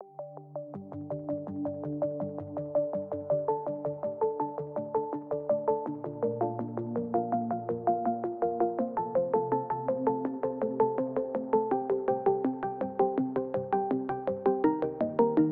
you